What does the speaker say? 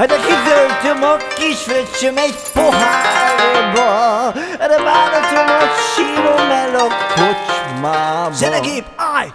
Hát kidöltöm a kis egy pohárba De bánatomat sírom el a kocsmába Zenegép, állj!